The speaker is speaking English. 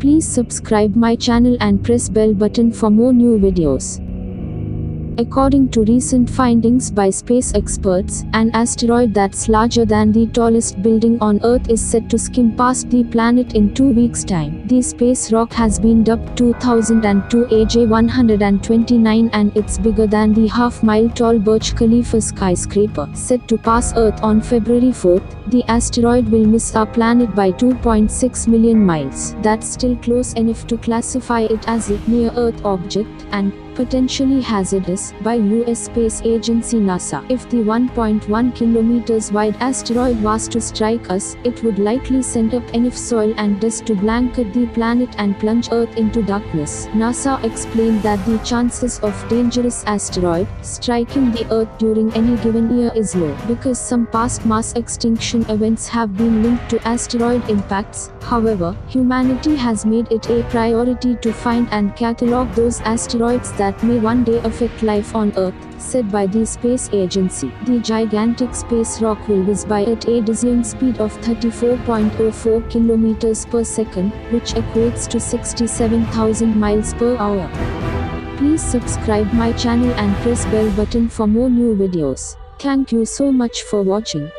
Please subscribe my channel and press bell button for more new videos. According to recent findings by space experts, an asteroid that's larger than the tallest building on Earth is set to skim past the planet in two weeks' time. The space rock has been dubbed 2002 AJ129 and it's bigger than the half-mile tall Burj Khalifa skyscraper. Set to pass Earth on February 4th, the asteroid will miss our planet by 2.6 million miles. That's still close enough to classify it as a near-Earth object and potentially hazardous by US space agency NASA. If the 1.1 kilometers wide asteroid was to strike us, it would likely send up enough soil and dust to blanket the planet and plunge Earth into darkness. NASA explained that the chances of dangerous asteroid striking the Earth during any given year is low because some past mass extinction events have been linked to asteroid impacts. However, humanity has made it a priority to find and catalog those asteroids that may one day affect life on Earth, said by the space agency. The gigantic space rock will whiz by at a dizzying speed of 34.04 kilometers per second, which equates to 67,000 miles per hour. Please subscribe my channel and press bell button for more new videos. Thank you so much for watching.